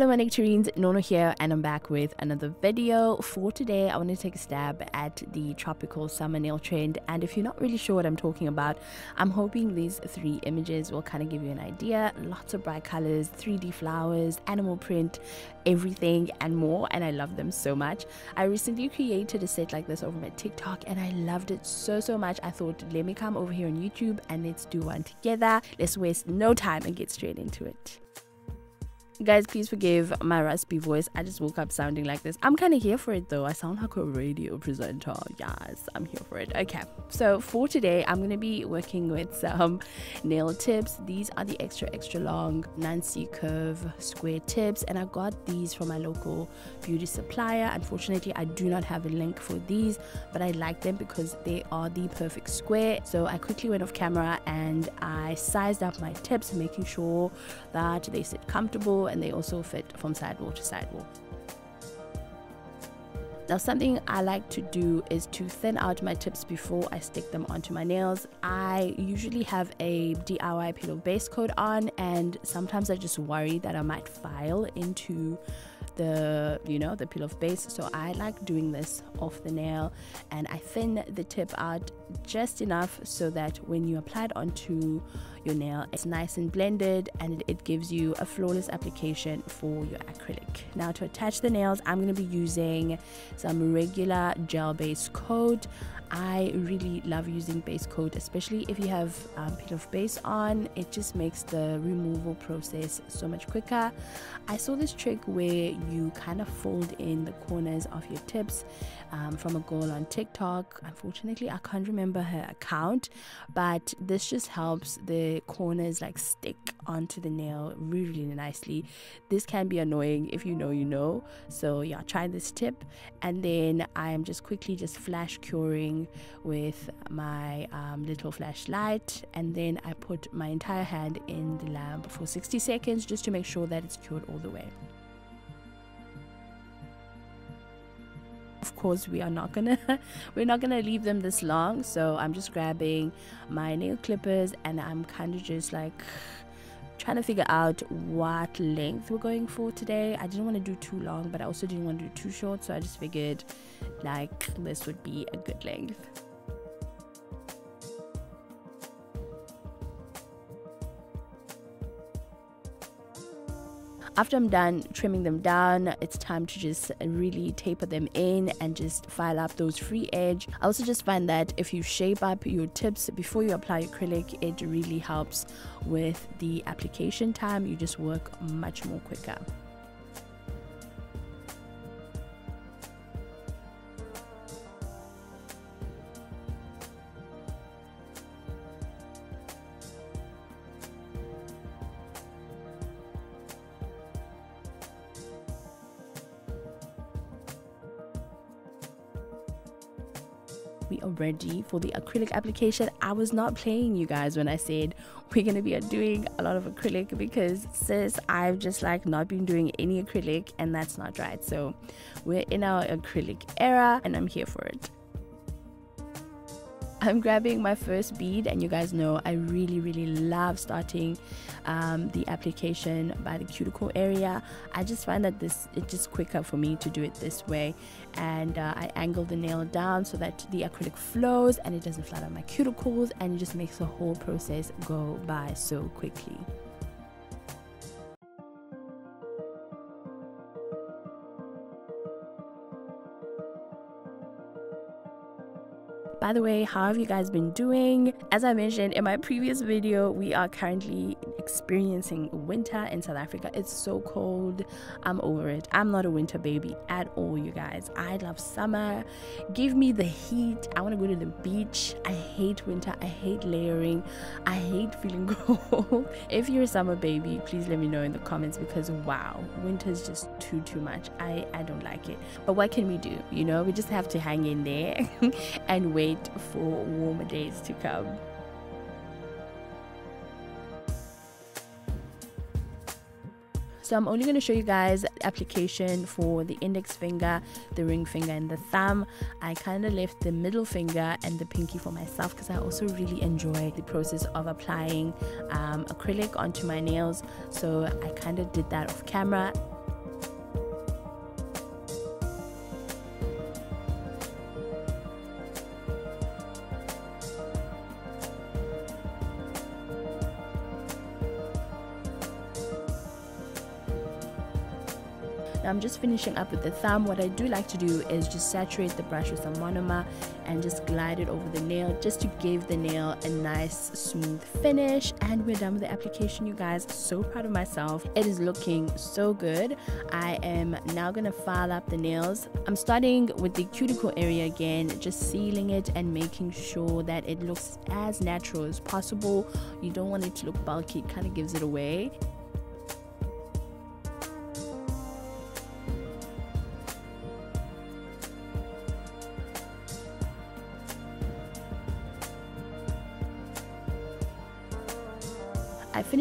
Hello my nectarines, Nono here and I'm back with another video. For today I want to take a stab at the tropical summer nail trend and if you're not really sure what I'm talking about, I'm hoping these three images will kind of give you an idea. Lots of bright colors, 3D flowers, animal print, everything and more and I love them so much. I recently created a set like this over my TikTok and I loved it so so much. I thought let me come over here on YouTube and let's do one together. Let's waste no time and get straight into it. Guys, please forgive my raspy voice. I just woke up sounding like this. I'm kind of here for it though. I sound like a radio presenter. Yes, I'm here for it. Okay, so for today, I'm going to be working with some nail tips. These are the extra, extra long Nancy curve square tips, and I got these from my local beauty supplier. Unfortunately, I do not have a link for these, but I like them because they are the perfect square. So I quickly went off camera and I sized up my tips, making sure that they sit comfortable and they also fit from sidewall to sidewall. Now something I like to do is to thin out my tips before I stick them onto my nails. I usually have a DIY peel base coat on and sometimes I just worry that I might file into the you know the peel off base. So I like doing this off the nail. And I thin the tip out just enough so that when you apply it onto your nail it's nice and blended and it gives you a flawless application for your acrylic. Now to attach the nails I'm going to be using some regular gel based coat I really love using base coat, especially if you have um, peel off base on. It just makes the removal process so much quicker. I saw this trick where you kind of fold in the corners of your tips um, from a girl on TikTok. Unfortunately, I can't remember her account, but this just helps the corners like stick onto the nail really, really nicely. This can be annoying if you know you know. So yeah, try this tip, and then I am just quickly just flash curing with my um, little flashlight and then I put my entire hand in the lamp for 60 seconds just to make sure that it's cured all the way. of course we are not gonna we're not gonna leave them this long so i'm just grabbing my nail clippers and i'm kind of just like trying to figure out what length we're going for today. I didn't want to do too long, but I also didn't want to do too short, so I just figured like this would be a good length. After I'm done trimming them down, it's time to just really taper them in and just file up those free edge. I also just find that if you shape up your tips before you apply acrylic, it really helps with the application time. You just work much more quicker. We are ready for the acrylic application. I was not playing you guys when I said we're gonna be doing a lot of acrylic because sis, I've just like not been doing any acrylic and that's not right. So we're in our acrylic era and I'm here for it. I'm grabbing my first bead, and you guys know I really, really love starting um, the application by the cuticle area. I just find that this it's just quicker for me to do it this way, and uh, I angle the nail down so that the acrylic flows and it doesn't flatter my cuticles, and it just makes the whole process go by so quickly. By the way, how have you guys been doing? As I mentioned in my previous video, we are currently experiencing winter in South Africa. It's so cold. I'm over it. I'm not a winter baby at all, you guys. I love summer. Give me the heat. I want to go to the beach. I hate winter. I hate layering. I hate feeling cold. if you're a summer baby, please let me know in the comments because wow, winter is just too too much. I I don't like it. But what can we do? You know, we just have to hang in there and wait wait for warmer days to come. So I'm only going to show you guys application for the index finger, the ring finger and the thumb. I kind of left the middle finger and the pinky for myself because I also really enjoy the process of applying um, acrylic onto my nails. So I kind of did that off camera finishing up with the thumb. What I do like to do is just saturate the brush with some monomer and just glide it over the nail just to give the nail a nice smooth finish. And we're done with the application, you guys. So proud of myself. It is looking so good. I am now gonna file up the nails. I'm starting with the cuticle area again, just sealing it and making sure that it looks as natural as possible. You don't want it to look bulky, it kind of gives it away.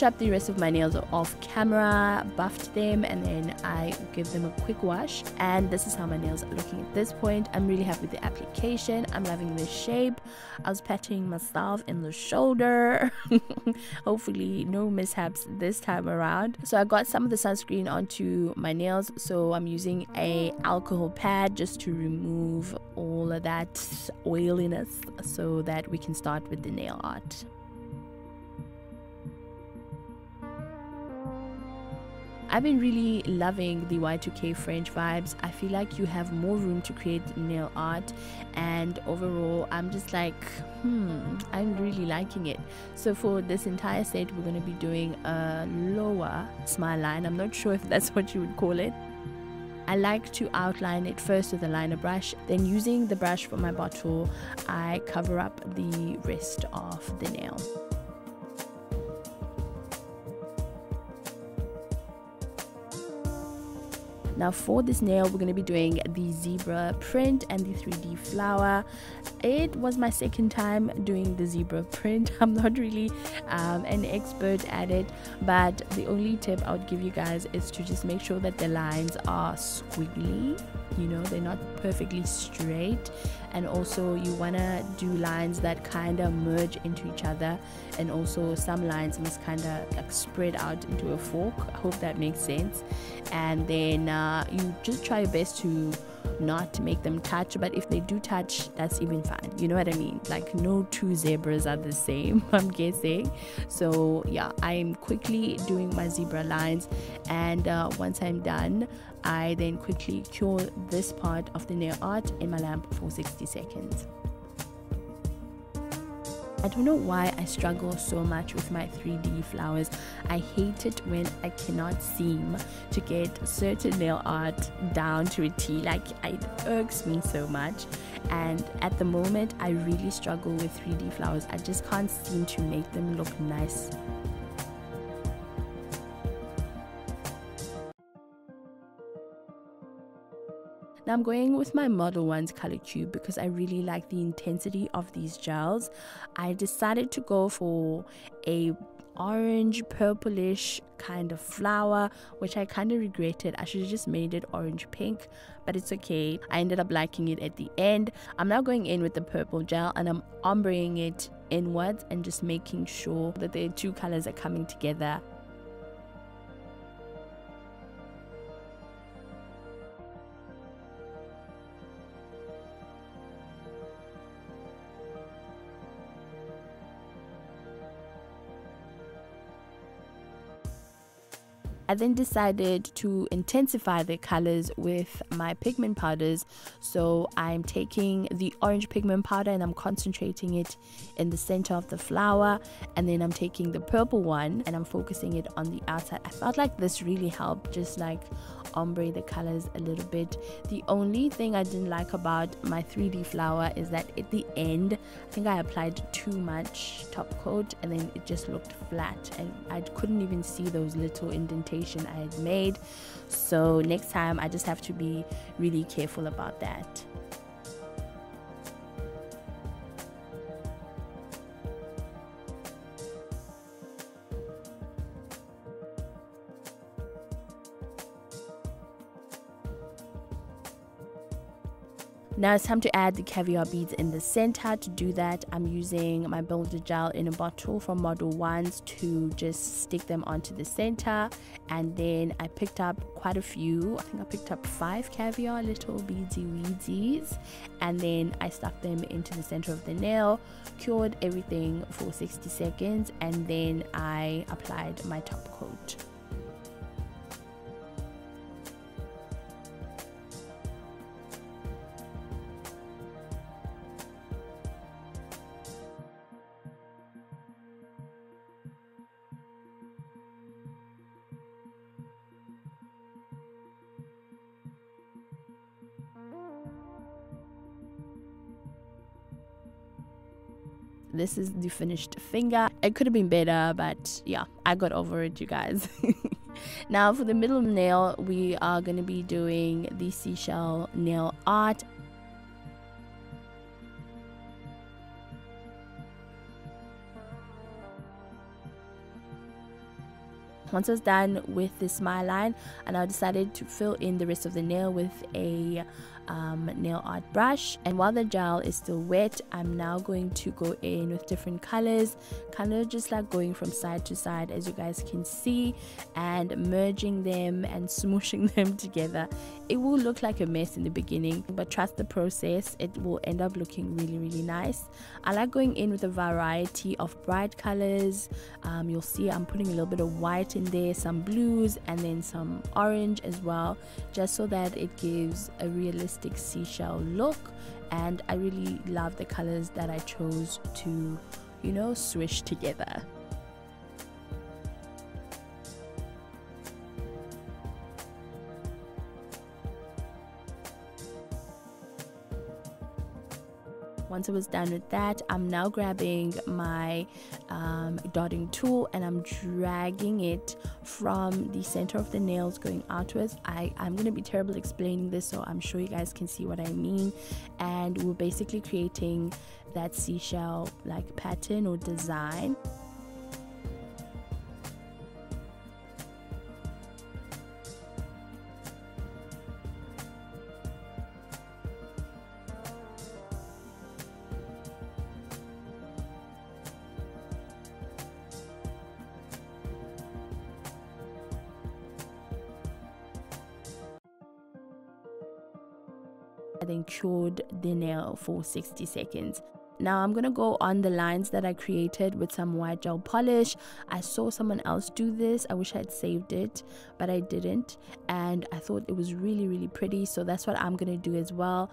Finish up the rest of my nails off camera, buffed them, and then I give them a quick wash. And this is how my nails are looking at this point. I'm really happy with the application. I'm loving the shape. I was patting myself in the shoulder. Hopefully, no mishaps this time around. So I got some of the sunscreen onto my nails. So I'm using a alcohol pad just to remove all of that oiliness so that we can start with the nail art. I've been really loving the Y2K French vibes. I feel like you have more room to create nail art, and overall, I'm just like, hmm, I'm really liking it. So, for this entire set, we're going to be doing a lower smile line. I'm not sure if that's what you would call it. I like to outline it first with a liner brush, then using the brush from my bottle, I cover up the rest of the nail. Now for this nail, we're going to be doing the zebra print and the 3D flower. It was my second time doing the zebra print. I'm not really um, an expert at it, but the only tip I would give you guys is to just make sure that the lines are squiggly you know they're not perfectly straight and also you want to do lines that kind of merge into each other and also some lines must kind of like spread out into a fork i hope that makes sense and then uh, you just try your best to not make them touch but if they do touch that's even fine. You know what i mean? Like no two zebras are the same i'm guessing. So yeah i'm quickly doing my zebra lines and uh, once i'm done i then quickly cure this part of the nail art in my lamp for 60 seconds I don't know why I struggle so much with my 3D flowers. I hate it when I cannot seem to get certain nail art down to a T. Like it irks me so much. And at the moment, I really struggle with 3D flowers. I just can't seem to make them look nice Now I'm going with my Modelones color cube because I really like the intensity of these gels. I decided to go for a orange purplish kind of flower which i kind of regretted. I should have just made it orange pink but it's okay. I ended up liking it at the end. I'm now going in with the purple gel and i'm ombreing it inwards and just making sure that the two colors are coming together I then decided to intensify the colors with my pigment powders. So I'm taking the orange pigment powder and I'm concentrating it in the center of the flower. And then I'm taking the purple one and I'm focusing it on the outside. I felt like this really helped just like ombre the colors a little bit. The only thing I didn't like about my 3D flower is that at the end, I think I applied too much top coat and then it just looked flat and I couldn't even see those little indentations I had made. So next time I just have to be really careful about that. Now it's time to add the caviar beads in the center. To do that, I'm using my builder gel in a bottle from Modelones to just stick them onto the center. And then I picked up quite a few. I think I picked up five caviar little beadsy weedies. And then I stuck them into the center of the nail, cured everything for 60 seconds, and then I applied my top coat. This is the finished finger. It could have been better, but yeah, I got over it, you guys. now for the middle nail, we are going to be doing the seashell nail art. Once I was done with the smile line, and I decided to fill in the rest of the nail with a um, nail art brush. And while the gel is still wet I'm now going to go in with different colors kind of just like going from side to side as you guys can see and merging them and smooshing them together. It will look like a mess in the beginning but trust the process it will end up looking really really nice. I like going in with a variety of bright colors. Um, you'll see I'm putting a little bit of white in there some blues and then some orange as well just so that it gives a realistic seashell look. And I really love the colors that I chose to you know swish together. Once I was done with that I'm now grabbing my um, dotting tool and I'm dragging it from the center of the nails going outwards. I, I'm gonna be terrible explaining this so I'm sure you guys can see what I mean. And we're basically creating that seashell like pattern or design then cured the nail for 60 seconds. Now I'm gonna go on the lines that I created with some white gel polish. I saw someone else do this. I wish I had saved it, but I didn't. And I thought it was really, really pretty. So that's what I'm gonna do as well.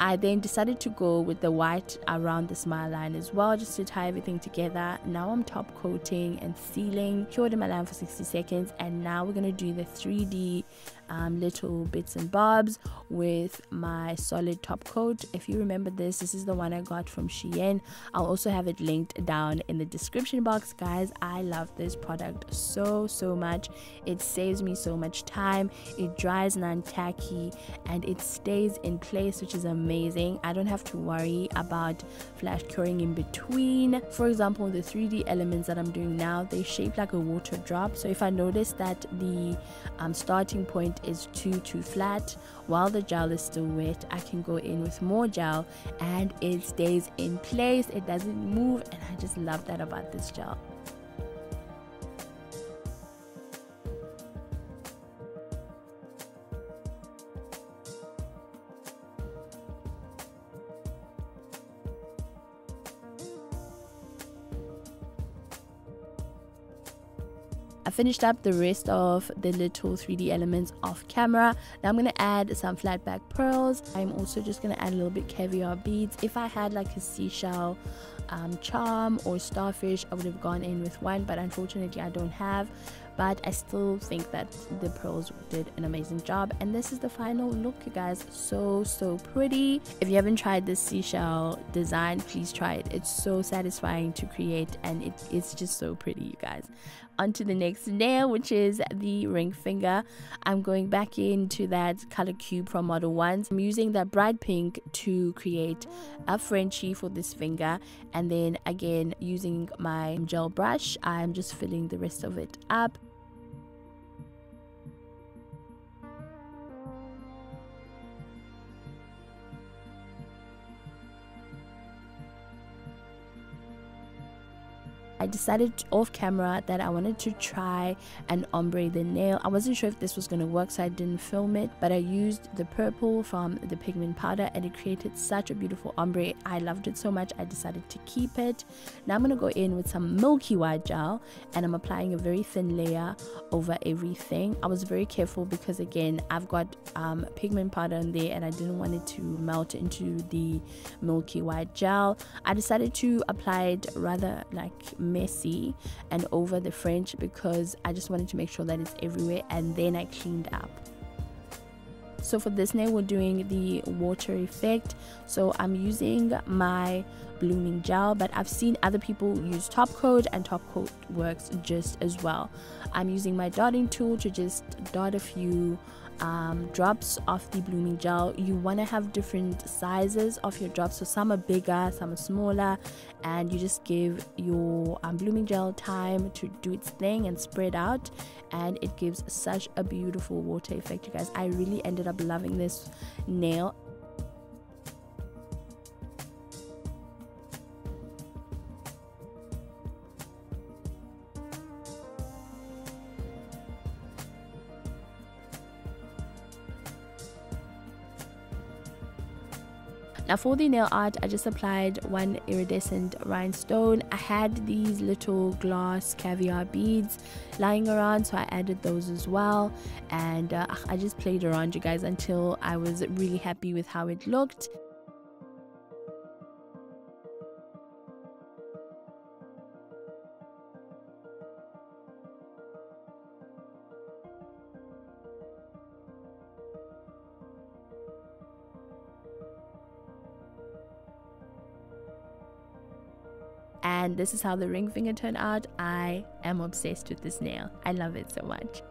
I then decided to go with the white around the smile line as well just to tie everything together. Now I'm top coating and sealing, cured in my line for 60 seconds and now we're going to do the 3D um, little bits and bobs with my solid top coat. If you remember this, this is the one I got from Shein. I'll also have it linked down in the description box. Guys, I love this product so, so much. It saves me so much time. It dries non-tacky and it stays in place, which is amazing. I don't have to worry about flash curing in between. For example, the 3D elements that I'm doing now, they shape like a water drop. So if I notice that the um, starting point is too too flat. While the gel is still wet I can go in with more gel and it stays in place. It doesn't move and I just love that about this gel finished up the rest of the little 3D elements off camera. Now I'm going to add some flat back pearls. I'm also just going to add a little bit caviar beads. If I had like a seashell um, charm or starfish, I would have gone in with one, but unfortunately I don't have but I still think that the pearls did an amazing job and this is the final look you guys so so pretty if you haven't tried this seashell design please try it it's so satisfying to create and it, it's just so pretty you guys onto the next nail which is the ring finger. I'm going back into that color cube from Modelones i'm using that bright pink to create a frenchie for this finger. And then again using my gel brush i'm just filling the rest of it up I decided off camera that I wanted to try and ombre the nail. I wasn't sure if this was going to work so I didn't film it but I used the purple from the pigment powder and it created such a beautiful ombre. I loved it so much I decided to keep it. Now I'm going to go in with some milky white gel and I'm applying a very thin layer over everything. I was very careful because again I've got um, pigment powder in there and I didn't want it to melt into the milky white gel. I decided to apply it rather like messy and over the fringe because I just wanted to make sure that it's everywhere and then I cleaned up. So for this nail we're doing the water effect. So I'm using my blooming gel but I've seen other people use top coat and top coat works just as well. I'm using my dotting tool to just dot a few um, drops of the blooming gel. You want to have different sizes of your drops. So some are bigger some are smaller and you just give your um, blooming gel time to do its thing and spread out and it gives such a beautiful water effect you guys. I really ended up loving this nail Now for the nail art, I just applied one iridescent rhinestone. I had these little glass caviar beads lying around, so I added those as well. And uh, I just played around, you guys, until I was really happy with how it looked. This is how the ring finger turned out. I am obsessed with this nail. I love it so much.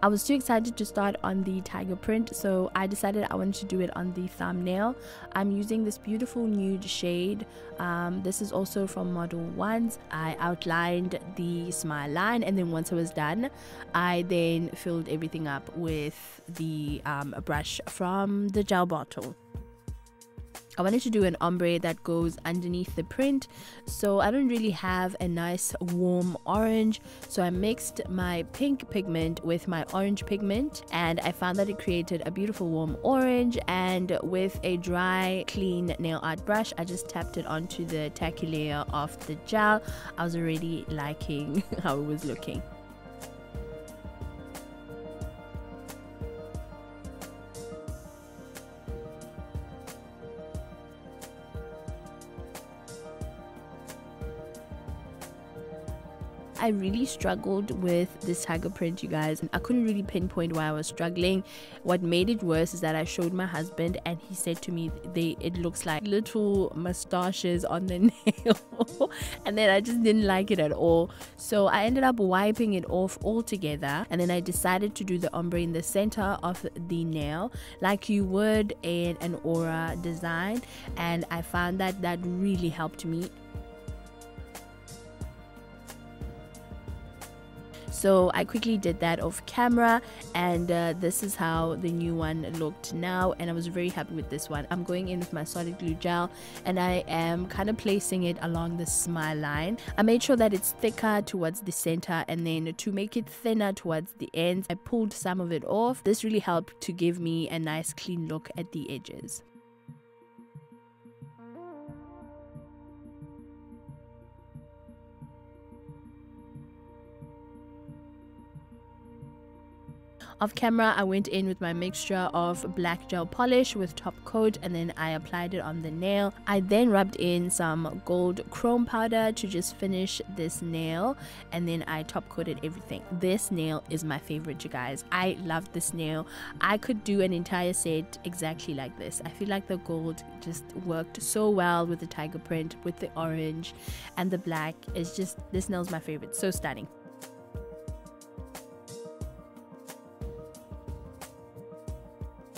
I was too excited to start on the tiger print so I decided I wanted to do it on the thumbnail. I'm using this beautiful nude shade. Um, this is also from Modelones. I outlined the smile line and then once I was done I then filled everything up with the um, brush from the gel bottle I wanted to do an ombre that goes underneath the print. So I don't really have a nice warm orange. So I mixed my pink pigment with my orange pigment and I found that it created a beautiful warm orange. And with a dry clean nail art brush I just tapped it onto the tacky layer of the gel. I was already liking how it was looking I really struggled with this tiger print, you guys. And I couldn't really pinpoint why I was struggling. What made it worse is that I showed my husband and he said to me, they it looks like little mustaches on the nail. and then I just didn't like it at all. So I ended up wiping it off altogether. And then I decided to do the ombre in the center of the nail like you would in an aura design. And I found that that really helped me so I quickly did that off camera and uh, this is how the new one looked now and I was very happy with this one. I'm going in with my solid glue gel and I am kind of placing it along the smile line. I made sure that it's thicker towards the center and then to make it thinner towards the ends I pulled some of it off. This really helped to give me a nice clean look at the edges Off camera, I went in with my mixture of black gel polish with top coat and then I applied it on the nail. I then rubbed in some gold chrome powder to just finish this nail and then I top coated everything. This nail is my favorite, you guys. I love this nail. I could do an entire set exactly like this. I feel like the gold just worked so well with the tiger print, with the orange and the black. It's just, this nail's my favorite. So stunning.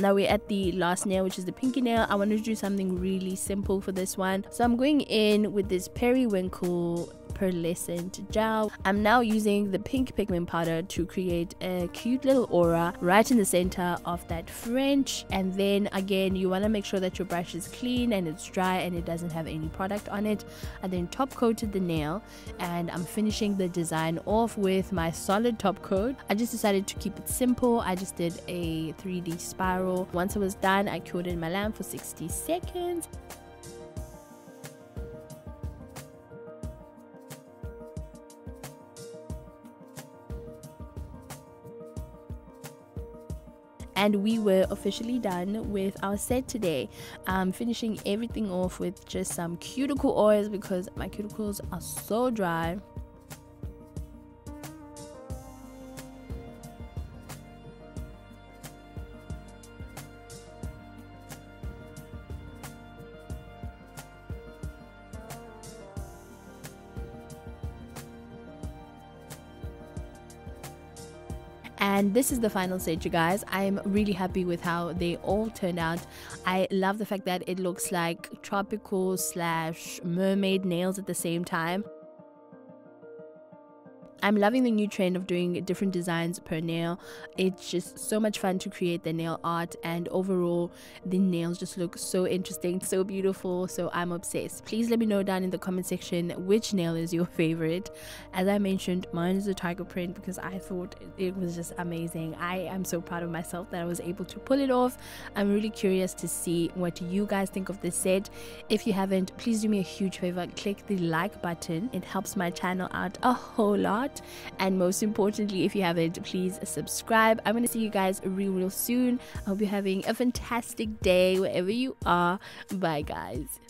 Now we're at the last nail, which is the pinky nail. I wanted to do something really simple for this one. So I'm going in with this periwinkle pearlescent gel. I'm now using the pink pigment powder to create a cute little aura right in the center of that French. And then again, you want to make sure that your brush is clean and it's dry and it doesn't have any product on it. I then top coated the nail and I'm finishing the design off with my solid top coat. I just decided to keep it simple. I just did a 3D spiral. Once it was done, I cured in my lamp for 60 seconds. And we were officially done with our set today. Finishing everything off with just some cuticle oils because my cuticles are so dry and this is the final stage you guys. I'm really happy with how they all turned out. I love the fact that it looks like tropical slash mermaid nails at the same time I'm loving the new trend of doing different designs per nail. It's just so much fun to create the nail art and overall the nails just look so interesting, so beautiful. So I'm obsessed. Please let me know down in the comment section which nail is your favorite. As I mentioned, mine is a tiger print because I thought it was just amazing. I am so proud of myself that I was able to pull it off. I'm really curious to see what you guys think of this set. If you haven't, please do me a huge favor, click the like button. It helps my channel out a whole lot and most importantly if you haven't please subscribe. I'm gonna see you guys real real soon. I hope you're having a fantastic day wherever you are. Bye guys